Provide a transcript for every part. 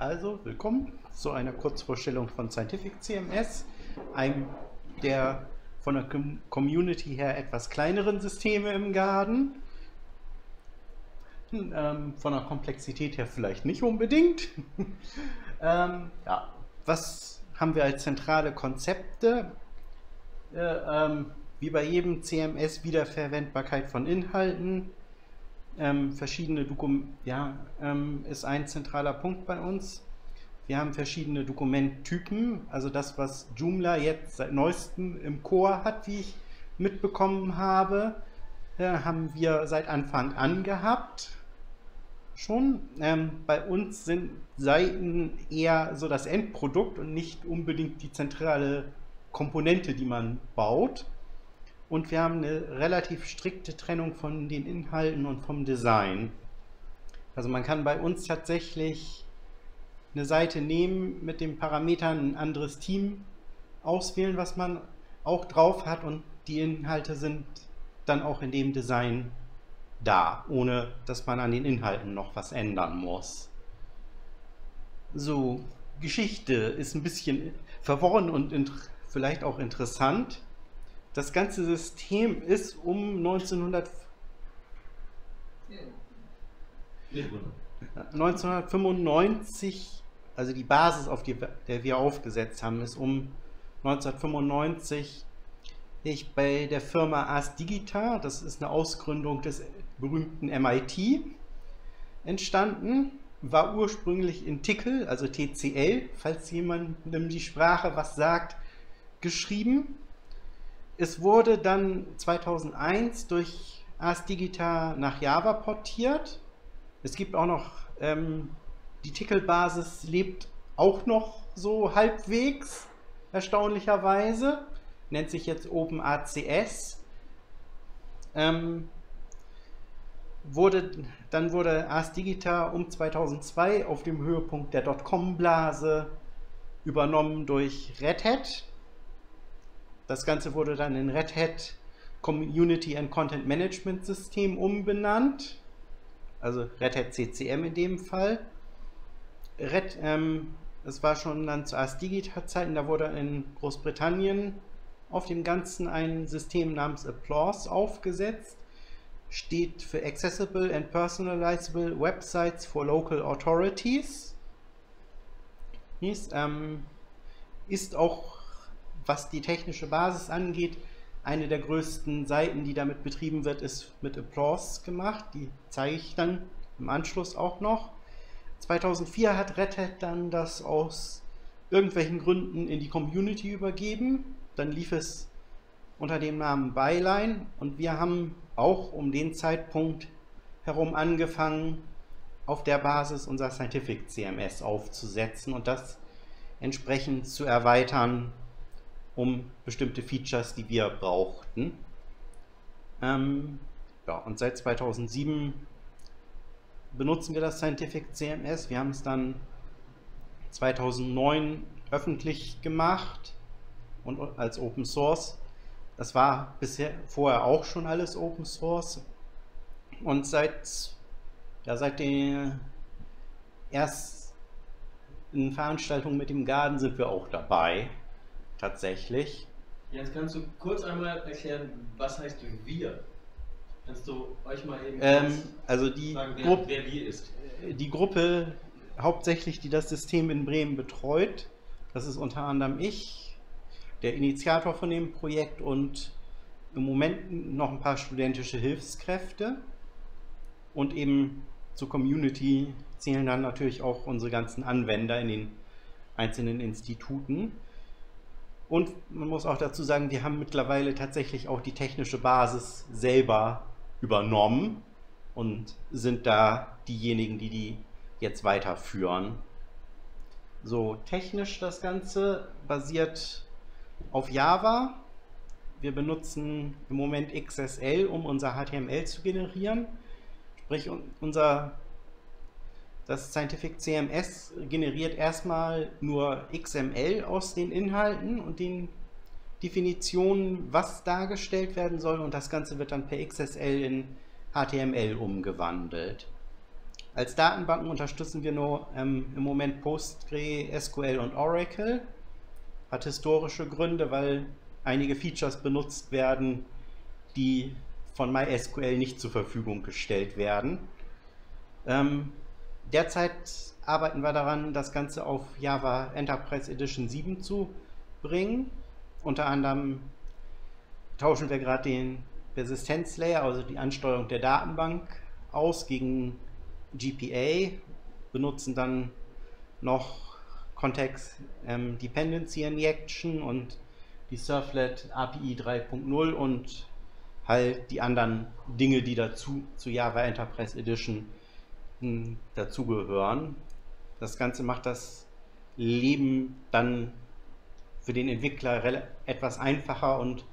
Also, willkommen zu einer Kurzvorstellung von Scientific CMS, einem der von der Community her etwas kleineren Systeme im Garten. Ähm, von der Komplexität her vielleicht nicht unbedingt. ähm, ja. Was haben wir als zentrale Konzepte? Äh, ähm, wie bei jedem CMS Wiederverwendbarkeit von Inhalten, ähm, verschiedene Dokumente, ja, ähm, ist ein zentraler Punkt bei uns. Wir haben verschiedene Dokumenttypen, also das, was Joomla jetzt seit neuestem im Core hat, wie ich mitbekommen habe, äh, haben wir seit Anfang an gehabt. Schon. Ähm, bei uns sind Seiten eher so das Endprodukt und nicht unbedingt die zentrale Komponente, die man baut und wir haben eine relativ strikte Trennung von den Inhalten und vom Design. Also man kann bei uns tatsächlich eine Seite nehmen, mit den Parametern ein anderes Team auswählen, was man auch drauf hat und die Inhalte sind dann auch in dem Design da, ohne dass man an den Inhalten noch was ändern muss. So, Geschichte ist ein bisschen verworren und vielleicht auch interessant. Das ganze System ist um 1900 1995, also die Basis, auf die, der wir aufgesetzt haben, ist um 1995 ich bei der Firma Ars Digita, das ist eine Ausgründung des berühmten MIT, entstanden, war ursprünglich in Tickel, also TCL, falls jemandem die Sprache was sagt, geschrieben es wurde dann 2001 durch Ars Digita nach Java portiert. Es gibt auch noch, ähm, die Tickel-Basis lebt auch noch so halbwegs, erstaunlicherweise. Nennt sich jetzt OpenACS. Ähm, wurde, dann wurde Ars Digita um 2002 auf dem Höhepunkt der Dotcom-Blase übernommen durch Red Hat. Das Ganze wurde dann in Red Hat Community and Content Management System umbenannt. Also Red Hat CCM in dem Fall. Red, ähm, es war schon dann zu Ars Digital Zeiten, da wurde in Großbritannien auf dem Ganzen ein System namens Applause aufgesetzt. Steht für Accessible and Personalizable Websites for Local Authorities. Ist, ähm, ist auch was die technische Basis angeht, eine der größten Seiten, die damit betrieben wird, ist mit Applause gemacht. Die zeige ich dann im Anschluss auch noch. 2004 hat Red Hat dann das aus irgendwelchen Gründen in die Community übergeben. Dann lief es unter dem Namen Byline und wir haben auch um den Zeitpunkt herum angefangen, auf der Basis unser Scientific CMS aufzusetzen und das entsprechend zu erweitern um bestimmte Features, die wir brauchten. Ähm, ja, und seit 2007 benutzen wir das Scientific CMS. Wir haben es dann 2009 öffentlich gemacht und als Open Source. Das war bisher vorher auch schon alles Open Source. Und seit, ja, seit der ersten Veranstaltung mit dem Garden sind wir auch dabei tatsächlich. Jetzt kannst du kurz einmal erklären, was heißt wir? Kannst du euch mal eben ähm, also die sagen, wer, wer wir ist? Die Gruppe hauptsächlich, die das System in Bremen betreut, das ist unter anderem ich, der Initiator von dem Projekt und im Moment noch ein paar studentische Hilfskräfte und eben zur Community zählen dann natürlich auch unsere ganzen Anwender in den einzelnen Instituten. Und man muss auch dazu sagen, wir haben mittlerweile tatsächlich auch die technische Basis selber übernommen und sind da diejenigen, die die jetzt weiterführen. So, technisch das Ganze basiert auf Java. Wir benutzen im Moment XSL, um unser HTML zu generieren. Sprich, unser das Scientific CMS generiert erstmal nur XML aus den Inhalten und den Definitionen, was dargestellt werden soll und das Ganze wird dann per XSL in HTML umgewandelt. Als Datenbanken unterstützen wir nur ähm, im Moment PostgreSQL und Oracle. Hat historische Gründe, weil einige Features benutzt werden, die von MySQL nicht zur Verfügung gestellt werden. Ähm, derzeit arbeiten wir daran, das Ganze auf Java Enterprise Edition 7 zu bringen. Unter anderem tauschen wir gerade den Persistenzlayer, also die Ansteuerung der Datenbank, aus gegen GPA, benutzen dann noch Context ähm, Dependency Injection und die Surflet API 3.0 und halt die anderen Dinge, die dazu zu Java Enterprise Edition hm, dazugehören. Das Ganze macht das Leben dann für den Entwickler etwas einfacher und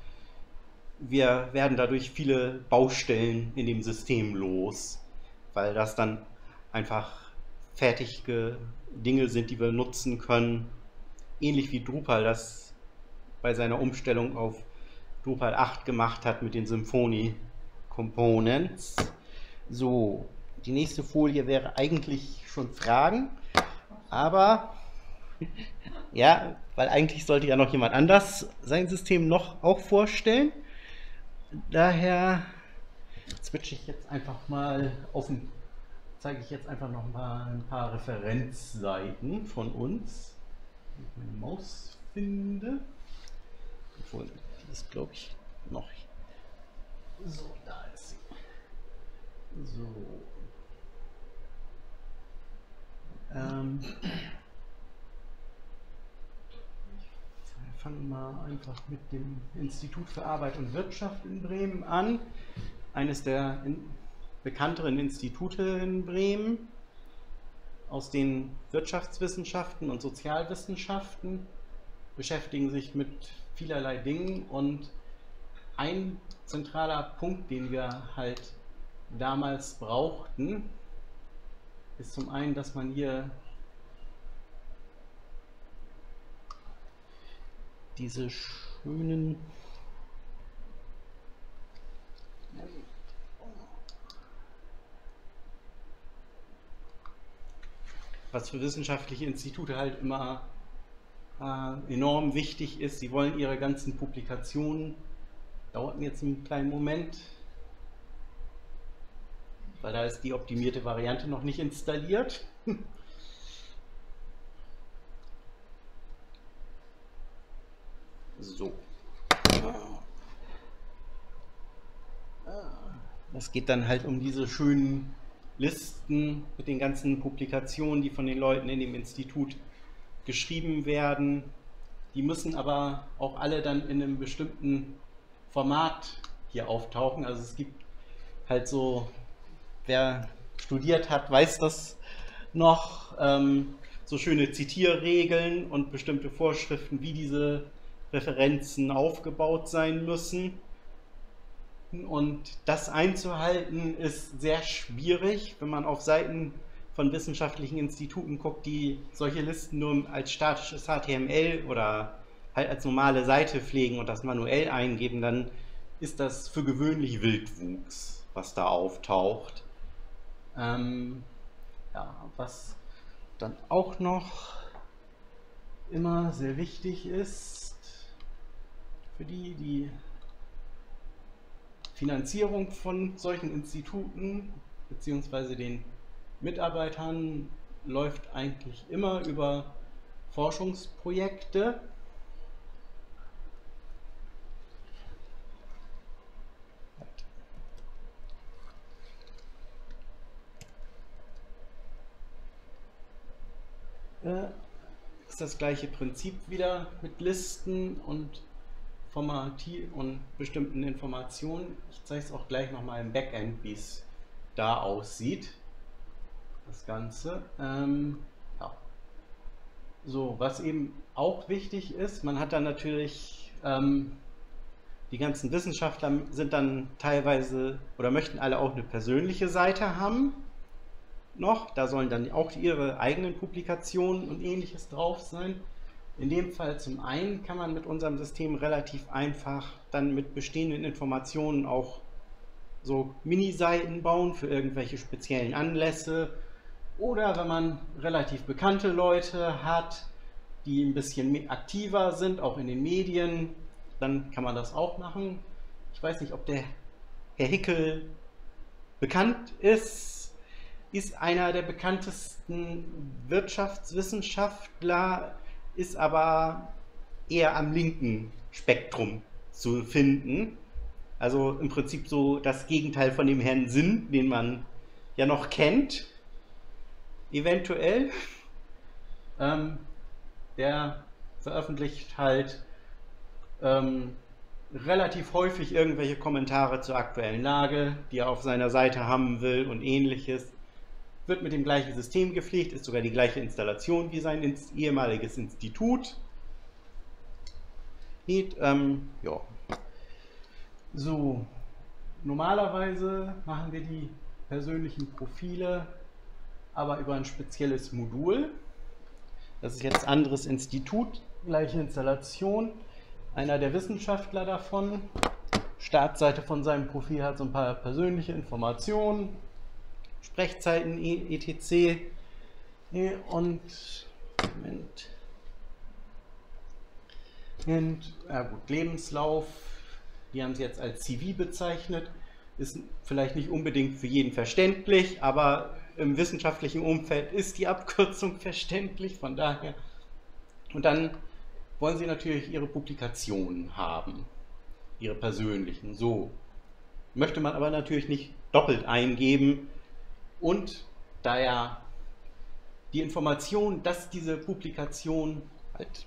wir werden dadurch viele Baustellen in dem System los, weil das dann einfach fertige Dinge sind, die wir nutzen können. Ähnlich wie Drupal das bei seiner Umstellung auf Drupal 8 gemacht hat mit den Symfony Components. So, die nächste Folie wäre eigentlich schon Fragen, aber ja, weil eigentlich sollte ja noch jemand anders sein System noch auch vorstellen daher switche ich jetzt einfach mal auf den, zeige ich jetzt einfach noch mal ein paar Referenzseiten von uns. Wenn ich meine Maus finde. Obwohl, die ist glaube ich noch. So, da ist sie. So. Ähm, fangen mal einfach mit dem Institut für Arbeit und Wirtschaft in Bremen an. Eines der in, bekannteren Institute in Bremen aus den Wirtschaftswissenschaften und Sozialwissenschaften, beschäftigen sich mit vielerlei Dingen und ein zentraler Punkt, den wir halt damals brauchten, ist zum einen, dass man hier diese schönen was für wissenschaftliche Institute halt immer äh, enorm wichtig ist. Sie wollen ihre ganzen Publikationen, dauert jetzt einen kleinen Moment, weil da ist die optimierte Variante noch nicht installiert. So. Es geht dann halt um diese schönen Listen mit den ganzen Publikationen, die von den Leuten in dem Institut geschrieben werden. Die müssen aber auch alle dann in einem bestimmten Format hier auftauchen. Also es gibt halt so, wer studiert hat, weiß das noch, ähm, so schöne Zitierregeln und bestimmte Vorschriften, wie diese Referenzen aufgebaut sein müssen. Und das einzuhalten ist sehr schwierig, wenn man auf Seiten von wissenschaftlichen Instituten guckt, die solche Listen nur als statisches HTML oder halt als normale Seite pflegen und das manuell eingeben, dann ist das für gewöhnlich Wildwuchs, was da auftaucht. Ähm, ja, was dann auch noch immer sehr wichtig ist, für die die Finanzierung von solchen Instituten bzw. den Mitarbeitern läuft eigentlich immer über Forschungsprojekte. Äh, ist das gleiche Prinzip wieder mit Listen und Formati und bestimmten Informationen. Ich zeige es auch gleich nochmal im Backend, wie es da aussieht. Das Ganze. Ähm, ja. So, was eben auch wichtig ist, man hat dann natürlich, ähm, die ganzen Wissenschaftler sind dann teilweise oder möchten alle auch eine persönliche Seite haben. Noch, da sollen dann auch ihre eigenen Publikationen und ähnliches drauf sein. In dem Fall zum einen kann man mit unserem System relativ einfach dann mit bestehenden Informationen auch so Mini-Seiten bauen für irgendwelche speziellen Anlässe Oder wenn man relativ bekannte Leute hat, die ein bisschen aktiver sind, auch in den Medien, dann kann man das auch machen. Ich weiß nicht, ob der Herr Hickel bekannt ist, ist einer der bekanntesten Wirtschaftswissenschaftler, ist aber eher am linken Spektrum zu finden. Also im Prinzip so das Gegenteil von dem Herrn Sinn, den man ja noch kennt, eventuell. Ähm, der veröffentlicht halt ähm, relativ häufig irgendwelche Kommentare zur aktuellen Lage, die er auf seiner Seite haben will und ähnliches. Wird mit dem gleichen System gepflegt, ist sogar die gleiche Installation wie sein ehemaliges Institut. Geht, ähm, ja. So, normalerweise machen wir die persönlichen Profile aber über ein spezielles Modul. Das ist jetzt anderes Institut, gleiche Installation. Einer der Wissenschaftler davon. Startseite von seinem Profil hat so ein paar persönliche Informationen, Sprechzeiten, etc. Und Moment. Und ja gut, Lebenslauf, die haben sie jetzt als CV bezeichnet. Ist vielleicht nicht unbedingt für jeden verständlich, aber im wissenschaftlichen Umfeld ist die Abkürzung verständlich, von daher. Und dann wollen Sie natürlich Ihre Publikationen haben, Ihre persönlichen. So möchte man aber natürlich nicht doppelt eingeben und da ja die Information, dass diese Publikation halt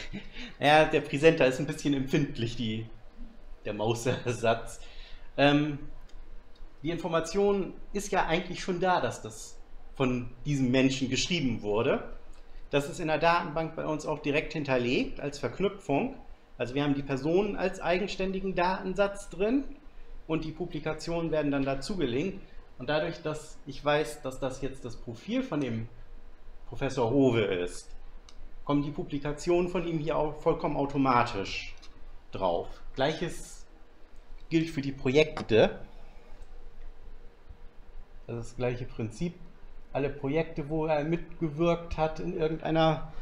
ja, der Präsenter ist ein bisschen empfindlich, die, der Mausersatz. Ähm, die Information ist ja eigentlich schon da, dass das von diesem Menschen geschrieben wurde. Das ist in der Datenbank bei uns auch direkt hinterlegt als Verknüpfung. Also wir haben die Personen als eigenständigen Datensatz drin und die Publikationen werden dann dazu gelinkt. Und dadurch, dass ich weiß, dass das jetzt das Profil von dem Professor Hove ist, kommen die Publikationen von ihm hier auch vollkommen automatisch drauf. Gleiches gilt für die Projekte. Das ist das gleiche Prinzip. Alle Projekte, wo er mitgewirkt hat in irgendeiner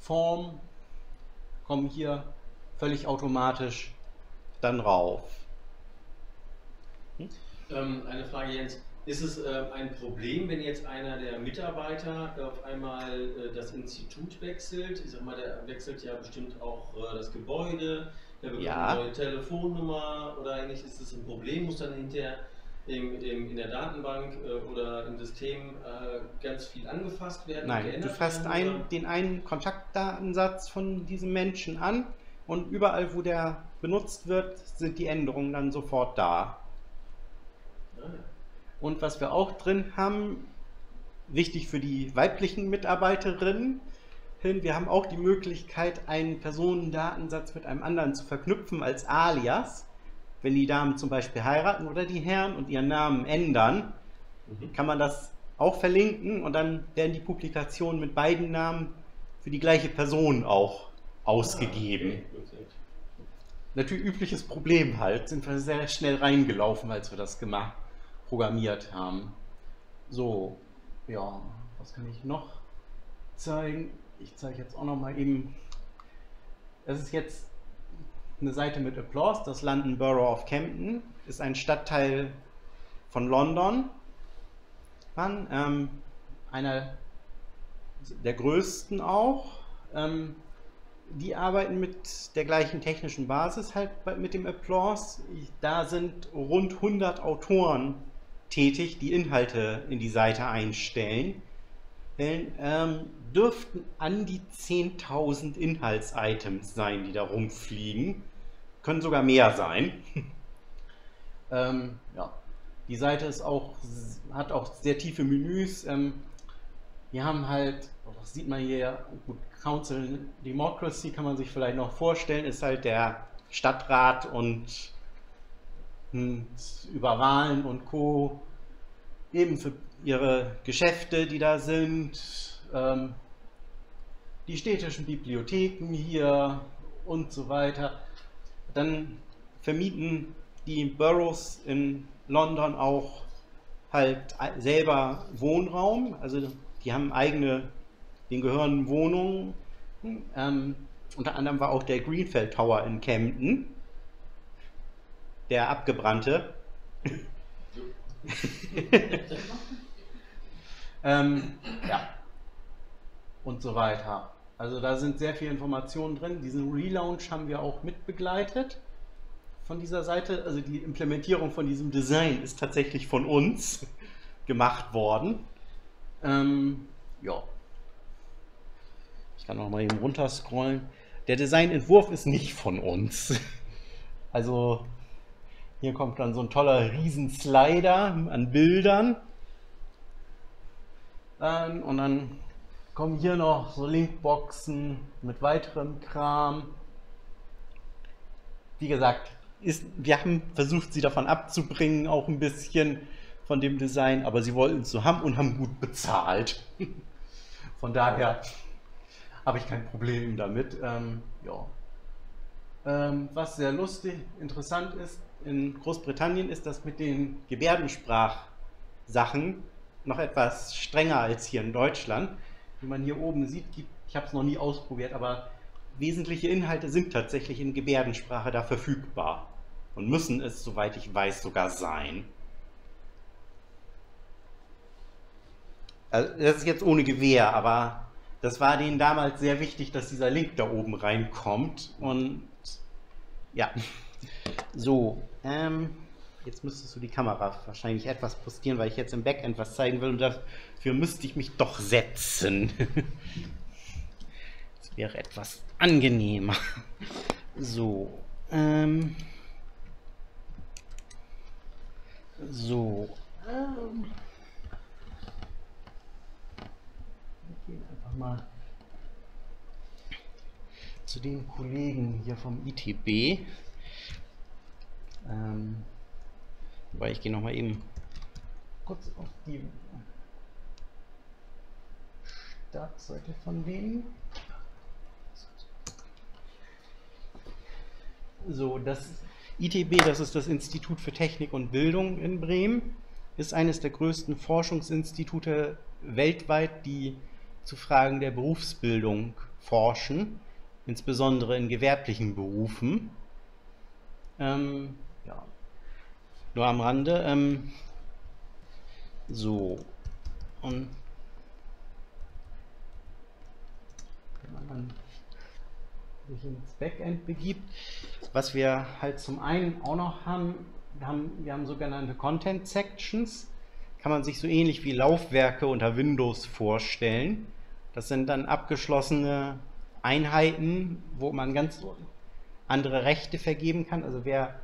Form, kommen hier völlig automatisch dann rauf. Hm? Ähm, eine Frage, Jens. Ist es äh, ein Problem, wenn jetzt einer der Mitarbeiter auf einmal äh, das Institut wechselt? Ich sag mal, der wechselt ja bestimmt auch äh, das Gebäude, der bekommt ja. eine neue Telefonnummer oder eigentlich ist es ein Problem, muss dann hinterher im, im, in der Datenbank äh, oder im System äh, ganz viel angefasst werden? Nein, du fasst ein, den einen Kontaktdatensatz von diesem Menschen an und überall, wo der benutzt wird, sind die Änderungen dann sofort da. Ah. Und was wir auch drin haben, wichtig für die weiblichen Mitarbeiterinnen, wir haben auch die Möglichkeit, einen Personendatensatz mit einem anderen zu verknüpfen als Alias wenn die Damen zum Beispiel heiraten oder die Herren und ihren Namen ändern, mhm. kann man das auch verlinken und dann werden die Publikationen mit beiden Namen für die gleiche Person auch ausgegeben. Ah, okay. Natürlich übliches Problem halt, sind wir sehr schnell reingelaufen, als wir das gemacht, programmiert haben. So, ja, was kann ich noch zeigen? Ich zeige jetzt auch noch mal eben. Es ist jetzt eine Seite mit Applause, das London Borough of Camden, ist ein Stadtteil von London. Man, ähm, einer der größten auch. Ähm, die arbeiten mit der gleichen technischen Basis halt mit dem Applause. Da sind rund 100 Autoren tätig, die Inhalte in die Seite einstellen. Ähm, dürften an die 10.000 Inhaltsitems sein, die da rumfliegen. Können sogar mehr sein. ähm, ja. Die Seite ist auch, hat auch sehr tiefe Menüs. Ähm, wir haben halt, das sieht man hier, gut, Council Democracy kann man sich vielleicht noch vorstellen, ist halt der Stadtrat und, und über Wahlen und Co. eben für ihre Geschäfte, die da sind, ähm, die städtischen Bibliotheken hier und so weiter. Dann vermieten die Boroughs in London auch halt selber Wohnraum, also die haben eigene, den gehören Wohnungen. Ähm, unter anderem war auch der Greenfeld Tower in Camden, der abgebrannte. ähm, ja. Und so weiter. Also da sind sehr viele Informationen drin. Diesen Relaunch haben wir auch mitbegleitet von dieser Seite. Also die Implementierung von diesem Design ist tatsächlich von uns gemacht worden. Ähm, ja. Ich kann noch mal eben runterscrollen. Der Designentwurf ist nicht von uns. Also hier kommt dann so ein toller Riesenslider an Bildern. Ähm, und dann kommen hier noch so Linkboxen mit weiterem Kram. Wie gesagt, ist, wir haben versucht, sie davon abzubringen, auch ein bisschen von dem Design, aber sie wollten es so haben und haben gut bezahlt. Von daher habe ich kein Problem damit. Ähm, ja. Ähm, was sehr lustig, interessant ist, in Großbritannien ist das mit den Gebärdensprachsachen noch etwas strenger als hier in Deutschland. Wie man hier oben sieht, ich habe es noch nie ausprobiert, aber wesentliche Inhalte sind tatsächlich in Gebärdensprache da verfügbar und müssen es, soweit ich weiß, sogar sein. Also das ist jetzt ohne Gewehr, aber das war denen damals sehr wichtig, dass dieser Link da oben reinkommt. Und ja, so, ähm, jetzt müsstest du die Kamera wahrscheinlich etwas postieren, weil ich jetzt im Backend was zeigen will und dafür müsste ich mich doch setzen. Das wäre etwas angenehmer. So, ähm, so, ähm, gehen einfach mal zu den Kollegen hier vom ITB. Ähm, weil ich gehe noch mal eben kurz auf die Startseite von denen. So, das ITB, das ist das Institut für Technik und Bildung in Bremen, ist eines der größten Forschungsinstitute weltweit, die zu Fragen der Berufsbildung forschen, insbesondere in gewerblichen Berufen. Ähm. Nur am Rande. Ähm, so. Und wenn man dann sich ins Backend begibt, was wir halt zum einen auch noch haben, wir haben, wir haben sogenannte Content Sections, kann man sich so ähnlich wie Laufwerke unter Windows vorstellen. Das sind dann abgeschlossene Einheiten, wo man ganz andere Rechte vergeben kann. Also wer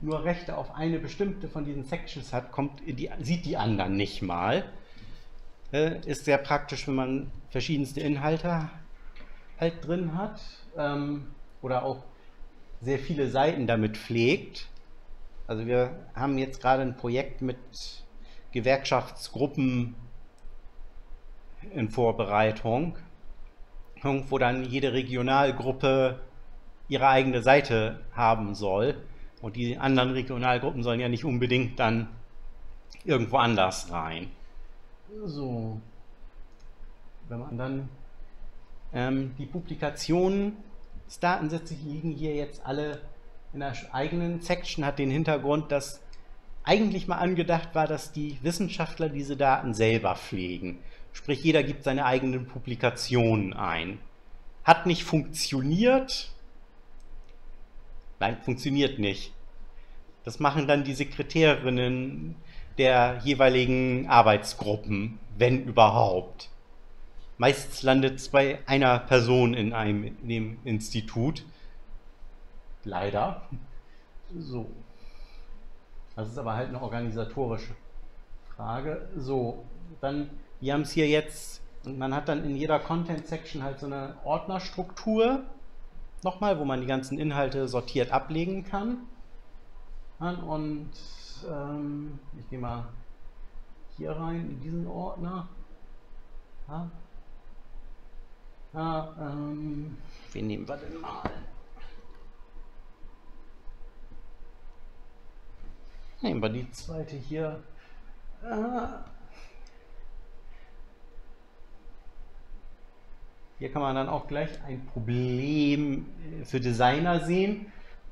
nur Rechte auf eine bestimmte von diesen Sections hat, kommt die, sieht die anderen nicht mal. Äh, ist sehr praktisch, wenn man verschiedenste Inhalte halt drin hat ähm, oder auch sehr viele Seiten damit pflegt. Also wir haben jetzt gerade ein Projekt mit Gewerkschaftsgruppen in Vorbereitung, wo dann jede Regionalgruppe ihre eigene Seite haben soll. Und die anderen Regionalgruppen sollen ja nicht unbedingt dann irgendwo anders rein. So, wenn man dann ähm, die Publikationen Datensätze liegen hier jetzt alle in der eigenen Section, hat den Hintergrund, dass eigentlich mal angedacht war, dass die Wissenschaftler diese Daten selber pflegen. Sprich, jeder gibt seine eigenen Publikationen ein. Hat nicht funktioniert. Nein, funktioniert nicht. Das machen dann die Sekretärinnen der jeweiligen Arbeitsgruppen, wenn überhaupt. Meistens landet es bei einer Person in einem in dem Institut. Leider. So. Das ist aber halt eine organisatorische Frage. So, dann wir haben es hier jetzt, und man hat dann in jeder Content-Section halt so eine Ordnerstruktur nochmal, wo man die ganzen Inhalte sortiert ablegen kann. Und ähm, ich gehe mal hier rein in diesen Ordner. Ja. Ja, ähm, wen nehmen wir denn mal? Nehmen wir die zweite hier Äh, hier kann man dann auch gleich ein Problem für Designer sehen,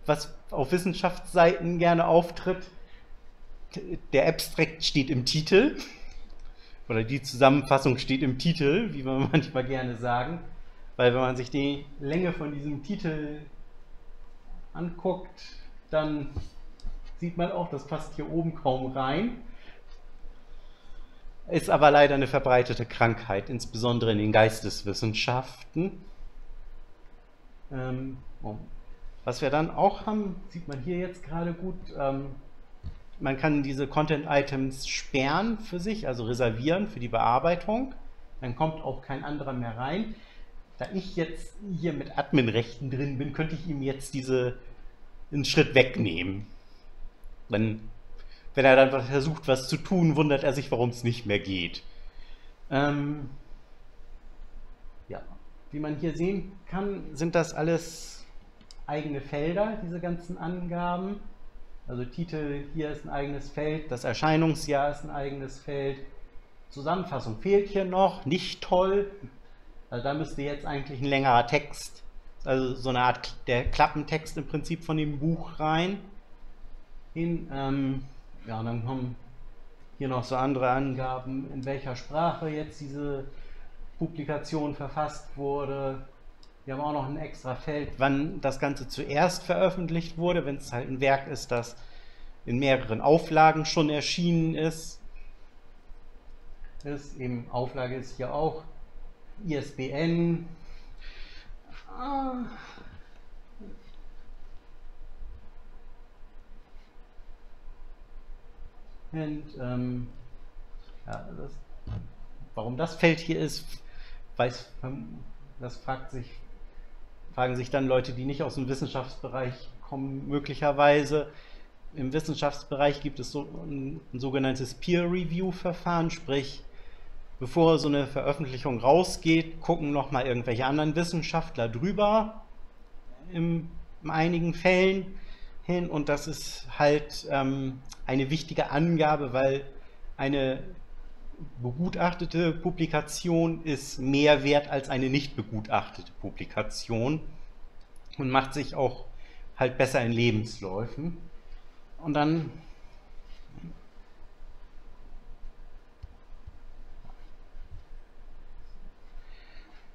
was auf Wissenschaftsseiten gerne auftritt. Der Abstract steht im Titel oder die Zusammenfassung steht im Titel, wie wir manchmal gerne sagen, weil wenn man sich die Länge von diesem Titel anguckt, dann sieht man auch, das passt hier oben kaum rein. Ist aber leider eine verbreitete Krankheit, insbesondere in den Geisteswissenschaften. Ähm, oh. Was wir dann auch haben, sieht man hier jetzt gerade gut, ähm, man kann diese Content-Items sperren für sich, also reservieren für die Bearbeitung. Dann kommt auch kein anderer mehr rein. Da ich jetzt hier mit Admin-Rechten drin bin, könnte ich ihm jetzt diese einen Schritt wegnehmen. Wenn, wenn er dann versucht, was zu tun, wundert er sich, warum es nicht mehr geht. Ähm, ja, wie man hier sehen kann, sind das alles eigene Felder, diese ganzen Angaben. Also Titel, hier ist ein eigenes Feld, das Erscheinungsjahr ist ein eigenes Feld. Zusammenfassung fehlt hier noch, nicht toll. Also da müsste jetzt eigentlich ein längerer Text, also so eine Art der Klappentext im Prinzip von dem Buch rein. Hin, ähm, ja, und dann kommen hier noch so andere Angaben, in welcher Sprache jetzt diese Publikation verfasst wurde, wir haben auch noch ein extra Feld, wann das Ganze zuerst veröffentlicht wurde, wenn es halt ein Werk ist, das in mehreren Auflagen schon erschienen ist. ist eben Auflage ist hier auch ISBN. Und ähm, ja, das, warum das Feld hier ist, weiß, das fragt sich fragen sich dann Leute, die nicht aus dem Wissenschaftsbereich kommen, möglicherweise. Im Wissenschaftsbereich gibt es so ein, ein sogenanntes Peer-Review-Verfahren, sprich, bevor so eine Veröffentlichung rausgeht, gucken nochmal irgendwelche anderen Wissenschaftler drüber, in, in einigen Fällen hin. Und das ist halt ähm, eine wichtige Angabe, weil eine begutachtete Publikation ist mehr wert als eine nicht begutachtete Publikation und macht sich auch halt besser in Lebensläufen. Und dann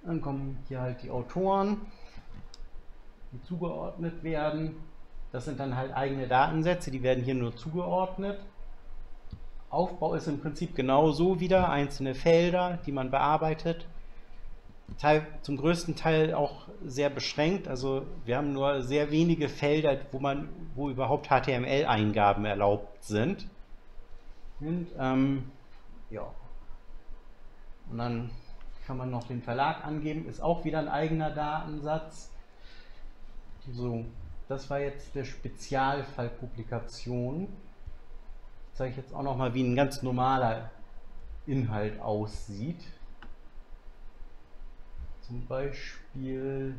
Dann kommen hier halt die Autoren, die zugeordnet werden. Das sind dann halt eigene Datensätze, die werden hier nur zugeordnet. Aufbau ist im Prinzip genauso wieder, einzelne Felder, die man bearbeitet. Teil, zum größten Teil auch sehr beschränkt, also wir haben nur sehr wenige Felder, wo, man, wo überhaupt HTML-Eingaben erlaubt sind. Und, ähm, ja. Und dann kann man noch den Verlag angeben, ist auch wieder ein eigener Datensatz. So, das war jetzt der Spezialfall Publikation zeige ich jetzt auch noch mal, wie ein ganz normaler Inhalt aussieht. Zum Beispiel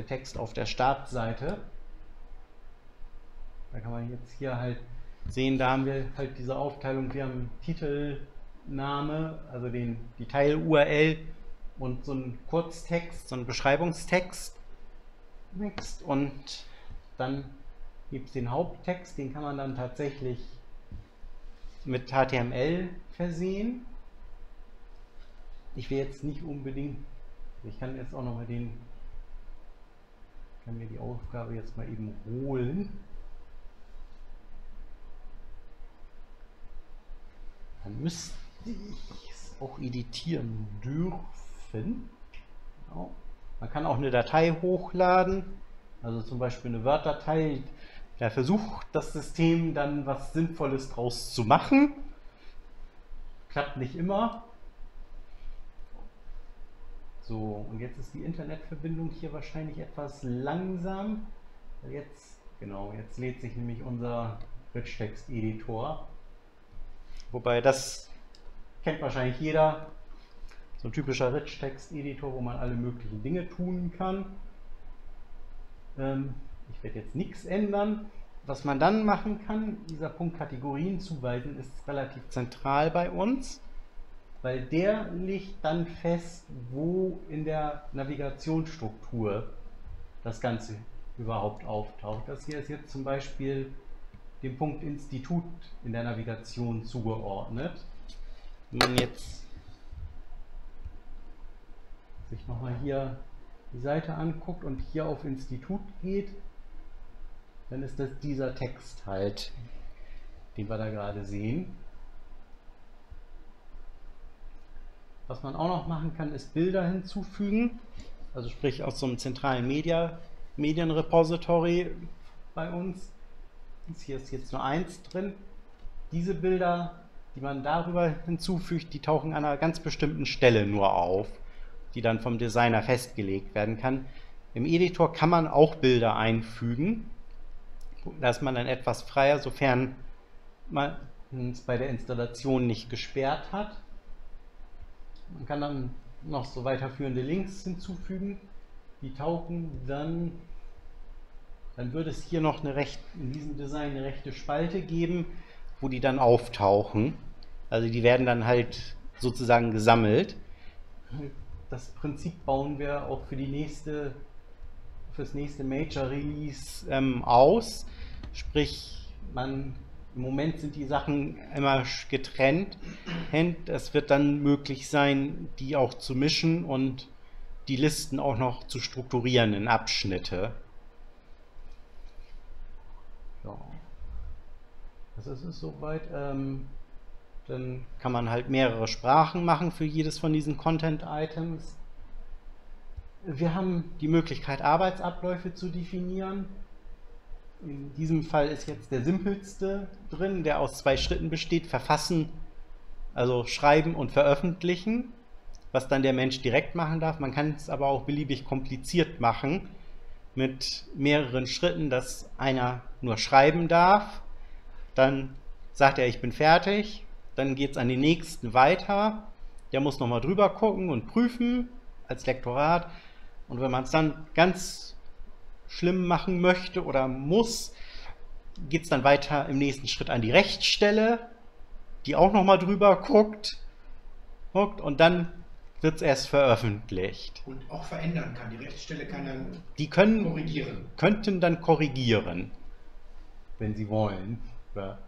der Text auf der Startseite. Da kann man jetzt hier halt sehen, da haben wir halt diese Aufteilung, wir haben Titelname, also den, die Teil-URL und so einen Kurztext, so einen Beschreibungstext. Und dann gibt es den Haupttext, den kann man dann tatsächlich mit HTML versehen. Ich will jetzt nicht unbedingt, ich kann jetzt auch nochmal den, kann mir die Aufgabe jetzt mal eben holen. Dann müsste ich es auch editieren dürfen. Genau. Man kann auch eine Datei hochladen, also zum Beispiel eine Word-Datei. Da versucht das System dann was Sinnvolles draus zu machen. Klappt nicht immer. So, und jetzt ist die Internetverbindung hier wahrscheinlich etwas langsam. Jetzt, genau, jetzt lädt sich nämlich unser Rich Text Editor. Wobei das kennt wahrscheinlich jeder. So ein typischer Rich-Text-Editor, wo man alle möglichen Dinge tun kann. Ähm, ich werde jetzt nichts ändern. Was man dann machen kann, dieser Punkt Kategorien zuweisen, ist relativ zentral bei uns, weil der legt dann fest, wo in der Navigationsstruktur das Ganze überhaupt auftaucht. Das hier ist jetzt zum Beispiel dem Punkt Institut in der Navigation zugeordnet. Wenn man jetzt sich nochmal hier die Seite anguckt und hier auf Institut geht, dann ist das dieser Text halt, den wir da gerade sehen. Was man auch noch machen kann, ist Bilder hinzufügen, also sprich aus so einem zentralen Media, Medienrepository bei uns. Hier ist jetzt nur eins drin. Diese Bilder, die man darüber hinzufügt, die tauchen an einer ganz bestimmten Stelle nur auf, die dann vom Designer festgelegt werden kann. Im Editor kann man auch Bilder einfügen, da ist man dann etwas freier, sofern man es bei der Installation nicht gesperrt hat. Man kann dann noch so weiterführende Links hinzufügen. Die tauchen dann, dann würde es hier noch eine recht, in diesem Design eine rechte Spalte geben, wo die dann auftauchen. Also die werden dann halt sozusagen gesammelt. Das Prinzip bauen wir auch für die nächste fürs nächste Major Release ähm, aus. Sprich, man, im Moment sind die Sachen immer getrennt. Es wird dann möglich sein, die auch zu mischen und die Listen auch noch zu strukturieren in Abschnitte. Ja. Das ist es soweit. Ähm, dann kann man halt mehrere Sprachen machen für jedes von diesen Content-Items. Wir haben die Möglichkeit, Arbeitsabläufe zu definieren. In diesem Fall ist jetzt der simpelste drin, der aus zwei Schritten besteht. Verfassen, also schreiben und veröffentlichen, was dann der Mensch direkt machen darf. Man kann es aber auch beliebig kompliziert machen mit mehreren Schritten, dass einer nur schreiben darf. Dann sagt er, ich bin fertig. Dann geht es an den nächsten weiter. Der muss nochmal drüber gucken und prüfen als Lektorat. Und wenn man es dann ganz schlimm machen möchte oder muss, geht es dann weiter im nächsten Schritt an die Rechtsstelle, die auch nochmal drüber guckt, guckt und dann wird es erst veröffentlicht. Und auch verändern kann. Die Rechtsstelle kann dann die können, korrigieren. könnten dann korrigieren, wenn sie wollen oder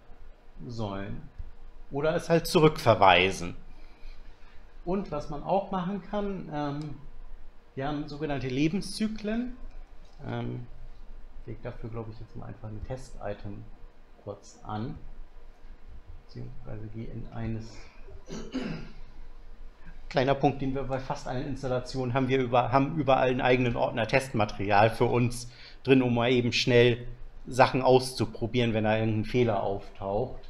sollen. Oder es halt zurückverweisen. Und was man auch machen kann, ähm, wir haben sogenannte Lebenszyklen. Ähm, ich lege dafür, glaube ich, jetzt mal einfach ein Test-Item kurz an. Beziehungsweise gehe in eines. Kleiner Punkt, den wir bei fast allen Installationen haben, wir über, haben überall einen eigenen Ordner Testmaterial für uns drin, um mal eben schnell Sachen auszuprobieren, wenn da irgendein Fehler auftaucht.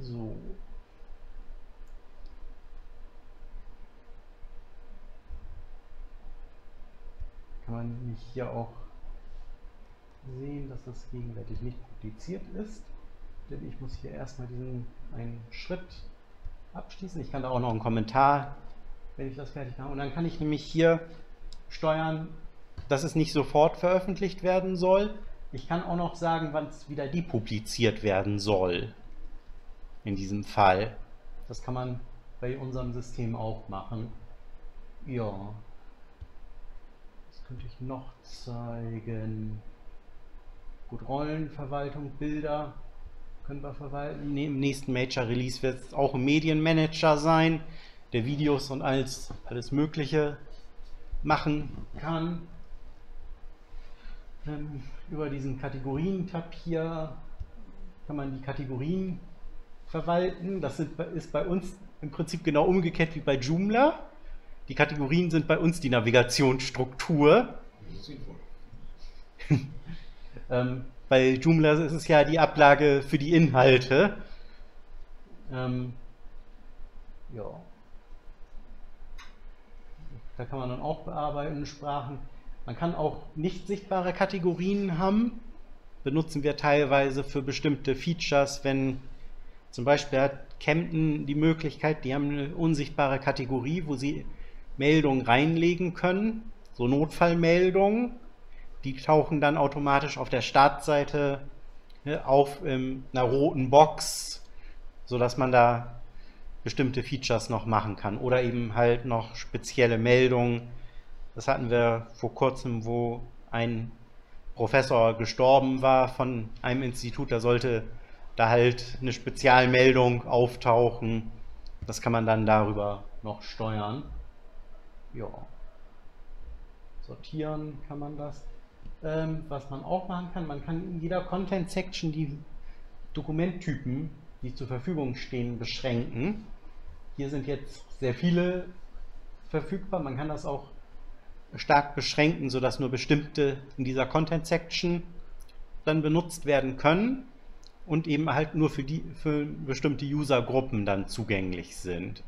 So, kann man hier auch sehen, dass das gegenwärtig nicht publiziert ist. Denn ich muss hier erstmal diesen einen Schritt abschließen. Ich kann da auch noch einen Kommentar, wenn ich das fertig habe. Und dann kann ich nämlich hier steuern, dass es nicht sofort veröffentlicht werden soll. Ich kann auch noch sagen, wann es wieder depubliziert werden soll. In diesem Fall. Das kann man bei unserem System auch machen. Ja, könnte ich noch zeigen? Gut, Rollenverwaltung, Bilder können wir verwalten. Im nächsten Major Release wird es auch ein Medienmanager sein, der Videos und alles, alles Mögliche machen kann. Ähm, über diesen Kategorien-Tab hier kann man die Kategorien verwalten. Das ist bei uns im Prinzip genau umgekehrt wie bei Joomla. Die Kategorien sind bei uns die Navigationsstruktur. ähm, bei Joomla ist es ja die Ablage für die Inhalte. Ähm, ja. Da kann man dann auch bearbeiten, Sprachen. Man kann auch nicht sichtbare Kategorien haben. Benutzen wir teilweise für bestimmte Features, wenn Zum Beispiel hat Kempten die Möglichkeit, die haben eine unsichtbare Kategorie, wo sie Meldungen reinlegen können, so Notfallmeldungen. Die tauchen dann automatisch auf der Startseite ne, auf in einer roten Box, sodass man da bestimmte Features noch machen kann. Oder eben halt noch spezielle Meldungen. Das hatten wir vor kurzem, wo ein Professor gestorben war von einem Institut, da sollte da halt eine Spezialmeldung auftauchen. Das kann man dann darüber noch steuern. Ja. Sortieren kann man das. Ähm, was man auch machen kann, man kann in jeder Content-Section die Dokumenttypen, die zur Verfügung stehen, beschränken. Hier sind jetzt sehr viele verfügbar. Man kann das auch stark beschränken, sodass nur bestimmte in dieser Content-Section dann benutzt werden können und eben halt nur für, die, für bestimmte User-Gruppen dann zugänglich sind.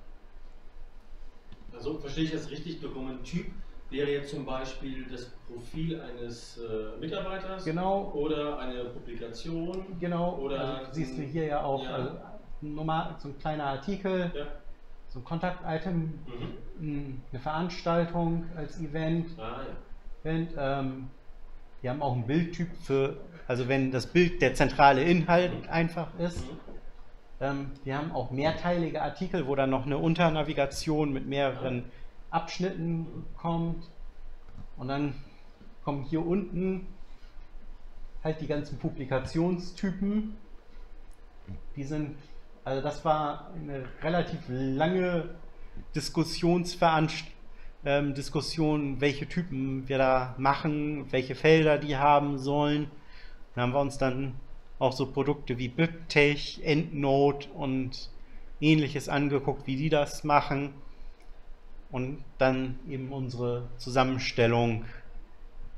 Also verstehe ich das richtig, Dokumenttyp wäre jetzt zum Beispiel das Profil eines äh, Mitarbeiters genau. oder eine Publikation. Genau, oder also, siehst du hier ja auch ja. Also, normal, so ein kleiner Artikel, ja. so ein Kontakt-Item, mhm. eine Veranstaltung als Event. Ah, ja. Event ähm, wir haben auch einen Bildtyp für also wenn das Bild der zentrale Inhalt einfach ist. Ähm, wir haben auch mehrteilige Artikel, wo dann noch eine Unternavigation mit mehreren Abschnitten kommt. Und dann kommen hier unten halt die ganzen Publikationstypen. Die sind, also das war eine relativ lange Diskussionsveranstaltung ähm, Diskussion, welche Typen wir da machen, welche Felder die haben sollen. Da haben wir uns dann auch so Produkte wie BibTech, EndNote und ähnliches angeguckt, wie die das machen. Und dann eben unsere Zusammenstellung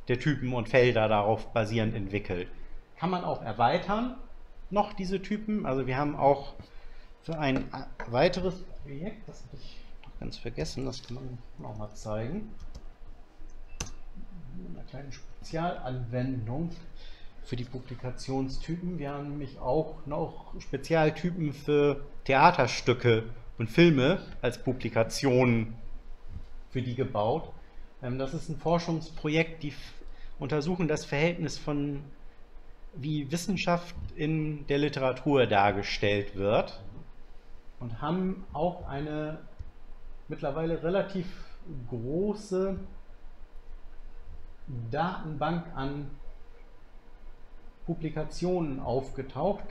der Typen und Felder darauf basierend entwickelt. Kann man auch erweitern, noch diese Typen. Also wir haben auch für ein weiteres Projekt, das habe ich noch ganz vergessen, das kann man auch mal zeigen. Eine kleine Spezialanwendung für die Publikationstypen. Wir haben nämlich auch noch Spezialtypen für Theaterstücke und Filme als Publikationen für die gebaut. Ähm, das ist ein Forschungsprojekt, die untersuchen das Verhältnis von wie Wissenschaft in der Literatur dargestellt wird und haben auch eine mittlerweile relativ große Datenbank an Publikationen aufgetaucht,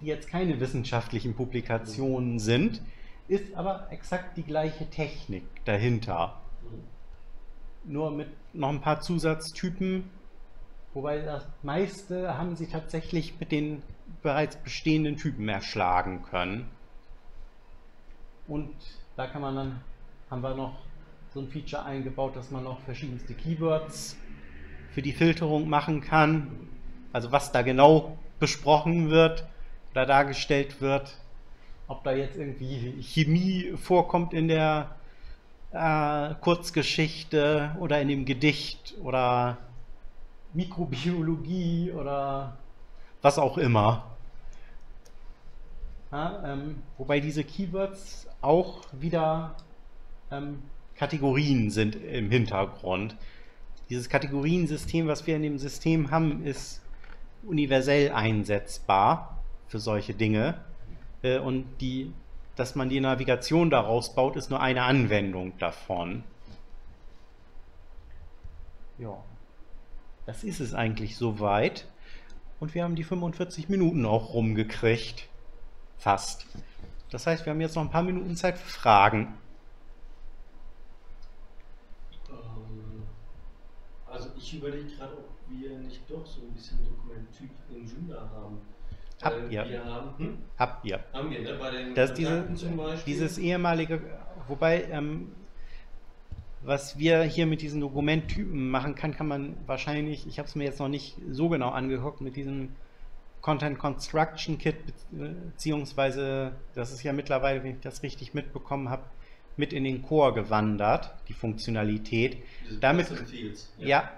die jetzt keine wissenschaftlichen Publikationen sind, ist aber exakt die gleiche Technik dahinter. Nur mit noch ein paar Zusatztypen, wobei das meiste haben sie tatsächlich mit den bereits bestehenden Typen erschlagen können. Und da kann man dann, haben wir noch so ein Feature eingebaut, dass man noch verschiedenste Keywords für die Filterung machen kann also was da genau besprochen wird oder dargestellt wird, ob da jetzt irgendwie Chemie vorkommt in der äh, Kurzgeschichte oder in dem Gedicht oder Mikrobiologie oder was auch immer. Ja, ähm, wobei diese Keywords auch wieder ähm, Kategorien sind im Hintergrund. Dieses Kategoriensystem, was wir in dem System haben, ist universell einsetzbar für solche Dinge. Äh, und die, dass man die Navigation daraus baut, ist nur eine Anwendung davon. Ja, das ist es eigentlich soweit. Und wir haben die 45 Minuten auch rumgekriegt. Fast. Das heißt, wir haben jetzt noch ein paar Minuten Zeit für Fragen. Ähm, also ich überlege gerade, ob wir nicht doch so ein bisschen Dokumenttyp in Joomla haben. Habt ihr? Wir haben, hm? Habt ihr. Haben wir, ne? Bei den das diese, zum Beispiel. Dieses ehemalige, wobei, ähm, was wir hier mit diesen Dokumenttypen machen kann, kann man wahrscheinlich, ich habe es mir jetzt noch nicht so genau angeguckt, mit diesem Content Construction Kit, beziehungsweise, das ist ja mittlerweile, wenn ich das richtig mitbekommen habe, mit in den Core gewandert, die Funktionalität. Damit, ja. ja,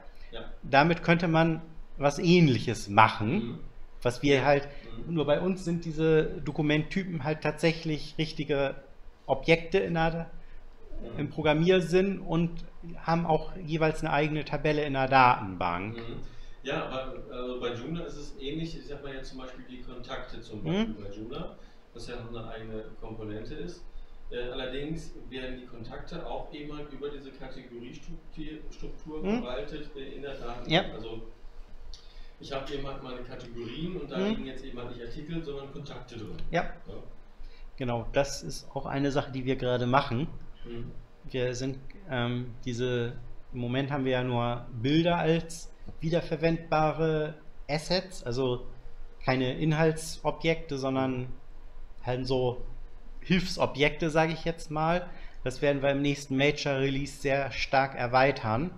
damit könnte man was ähnliches machen, mhm. Was wir halt, Mhm. nur bei uns sind diese Dokumenttypen halt tatsächlich richtige Objekte in der, Mhm. im Programmiersinn und haben auch jeweils eine eigene Tabelle in der Datenbank. Mhm. Ja, aber also bei Joomla ist es ähnlich. Ich sag mal jetzt zum Beispiel die Kontakte zum Mhm. Beispiel bei Joomla, was ja noch eine eigene Komponente ist. Äh, allerdings werden die Kontakte auch halt über diese Kategoriestruktur Struktur Mhm. verwaltet äh, in der Datenbank. Ja. Also ich habe eben halt meine Kategorien und da Mhm. liegen jetzt eben halt nicht Artikel, sondern Kontakte drin. Ja, Ja. genau. Das ist auch eine Sache, die wir gerade machen. Mhm. Wir sind ähm, diese, im Moment haben wir ja nur Bilder als wiederverwendbare Assets, also keine Inhaltsobjekte, sondern halt so Hilfsobjekte, sage ich jetzt mal. Das werden wir im nächsten Major Release sehr stark erweitern.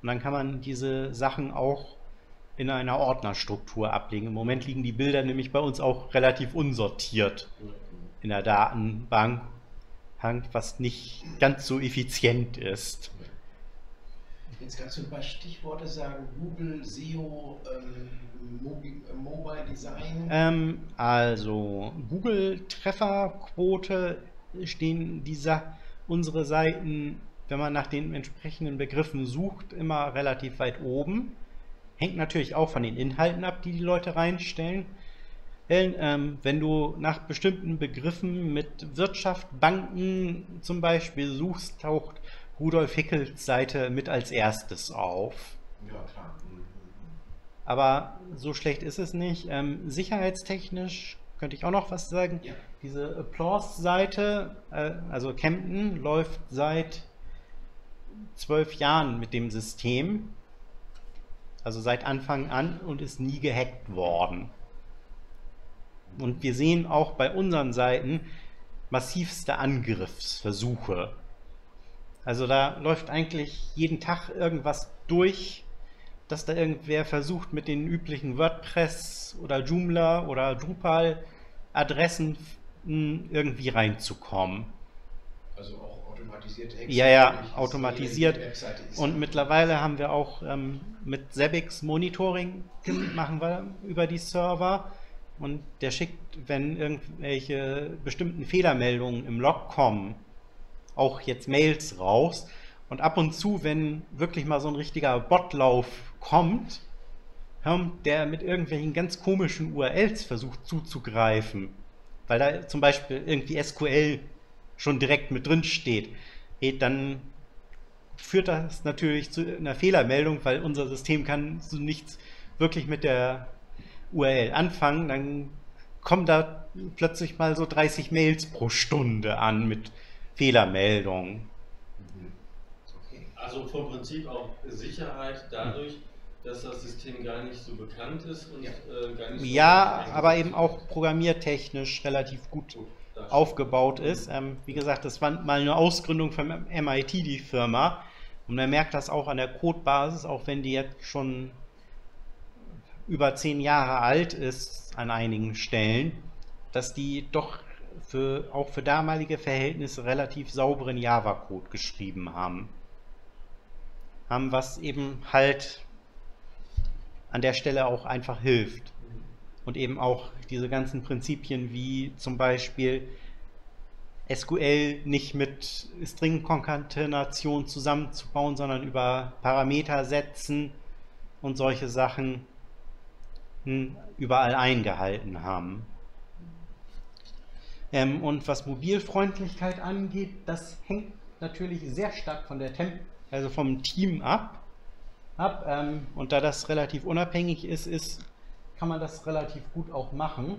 Und dann kann man diese Sachen auch in einer Ordnerstruktur ablegen. Im Moment liegen die Bilder nämlich bei uns auch relativ unsortiert in der Datenbank, was nicht ganz so effizient ist. Jetzt kannst du ein paar Stichworte sagen. Google, SEO, ähm, äh, Mobile Design. Ähm, also Google-Trefferquote stehen dieser unsere Seiten, wenn man nach den entsprechenden Begriffen sucht, immer relativ weit oben. Hängt natürlich auch von den Inhalten ab, die die Leute reinstellen. Ähm, wenn du nach bestimmten Begriffen mit Wirtschaft, Banken zum Beispiel suchst, taucht Rudolf Hickels Seite mit als erstes auf. Ja, klar. Mhm. Aber so schlecht ist es nicht. Ähm, sicherheitstechnisch könnte ich auch noch was sagen. Ja. Diese Applause-Seite, äh, also Camden, läuft seit zwölf Jahren mit dem System. Also seit Anfang an und ist nie gehackt worden. Und wir sehen auch bei unseren Seiten massivste Angriffsversuche. Also da läuft eigentlich jeden Tag irgendwas durch, dass da irgendwer versucht, mit den üblichen WordPress oder Joomla oder Drupal-Adressen mh, irgendwie reinzukommen. Also auch automatisierte Hacks. Ja, ja, automatisiert. Und mittlerweile haben wir auch ähm, mit Zabbix Monitoring machen wir über die Server und der schickt, wenn irgendwelche bestimmten Fehlermeldungen im Log kommen, auch jetzt Mails raus. Und ab und zu, wenn wirklich mal so ein richtiger Botlauf kommt, ähm, der mit irgendwelchen ganz komischen URLs versucht zuzugreifen, weil da zum Beispiel irgendwie SQL schon direkt mit drin steht, eh, dann führt das natürlich zu einer Fehlermeldung, weil unser System kann so nichts wirklich mit der URL anfangen. Dann kommen da plötzlich mal so 30 Mails pro Stunde an mit Fehlermeldungen. Mhm. Also vom Prinzip auch Sicherheit dadurch, dass das System gar nicht so bekannt ist und Ja. äh, gar nicht so Ja, aber eben auch programmiertechnisch relativ gut Gut, aufgebaut ist. Ähm, wie gesagt, das war mal eine Ausgründung von MIT, die Firma. Und man merkt das auch an der Codebasis, auch wenn die jetzt schon über zehn Jahre alt ist an einigen Stellen, dass die doch für, auch für damalige Verhältnisse relativ sauberen Java-Code geschrieben haben. Haben, was eben halt an der Stelle auch einfach hilft und eben auch diese ganzen Prinzipien wie zum Beispiel SQL nicht mit String-Konkatenation zusammenzubauen, sondern über Parameter setzen und solche Sachen hm, überall eingehalten haben. Ähm, und was Mobilfreundlichkeit angeht, das hängt natürlich sehr stark von der Temp also vom Team ab. ab ähm, und da das relativ unabhängig ist, ist, kann man das relativ gut auch machen.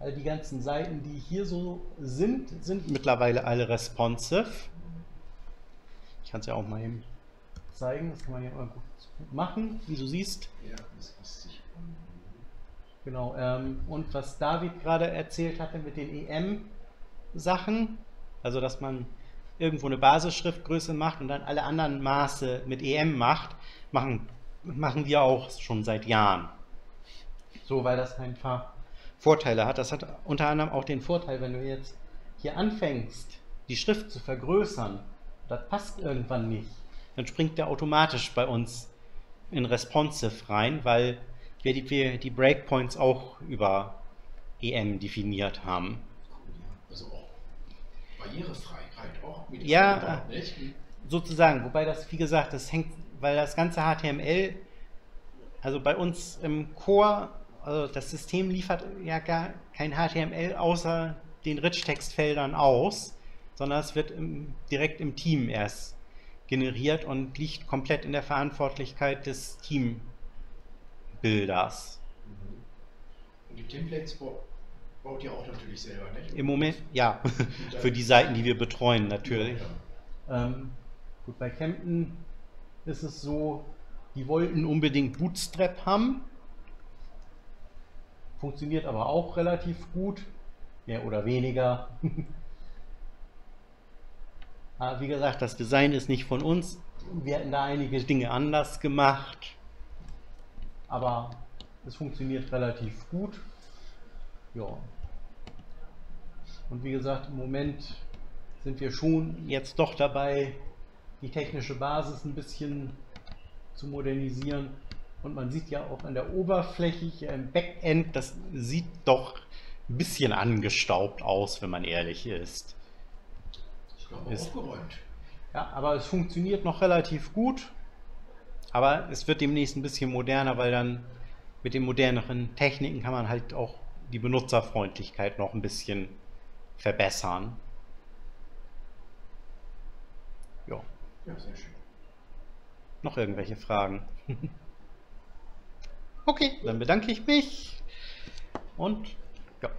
All die ganzen Seiten, die hier so sind, sind mittlerweile alle responsive. Ich kann es ja auch mal eben zeigen, das kann man hier mal gut machen, wie du siehst. Ja, das sich. Genau, ähm, und was David gerade erzählt hatte mit den EM-Sachen, also dass man irgendwo eine Basisschriftgröße macht und dann alle anderen Maße mit EM macht, machen, machen wir auch schon seit Jahren. So, weil das einfach Vorteile hat. Das hat unter anderem auch den Vorteil, wenn du jetzt hier anfängst, die Schrift zu vergrößern, das passt irgendwann nicht, dann springt der automatisch bei uns in responsive rein, weil wir die, wir die Breakpoints auch über EM definiert haben. Also auch barrierefrei, halt auch mit Ja, Überbau, nicht? sozusagen, wobei das, wie gesagt, das hängt, weil das ganze HTML, also bei uns im Core, also das System liefert ja gar kein HTML außer den Rich-Textfeldern aus, sondern es wird im, direkt im Team erst generiert und liegt komplett in der Verantwortlichkeit des Teambilders. Und die Templates bau- baut ihr auch natürlich selber, nicht? Im Moment, ja, für die Seiten, die wir betreuen natürlich. Ähm, gut, bei Kempten ist es so, die wollten unbedingt Bootstrap haben. Funktioniert aber auch relativ gut, mehr oder weniger. aber wie gesagt, das Design ist nicht von uns. Wir hätten da einige Dinge anders gemacht. Aber es funktioniert relativ gut. Ja. Und wie gesagt, im Moment sind wir schon jetzt doch dabei, die technische Basis ein bisschen zu modernisieren. Und man sieht ja auch an der Oberfläche hier im Backend, das sieht doch ein bisschen angestaubt aus, wenn man ehrlich ist. Ich glaube, Ist- aufgeräumt. Ja, aber es funktioniert noch relativ gut. Aber es wird demnächst ein bisschen moderner, weil dann mit den moderneren Techniken kann man halt auch die Benutzerfreundlichkeit noch ein bisschen verbessern. Ja, Ja, sehr schön. noch irgendwelche Fragen? okay, dann bedanke ich mich und ja.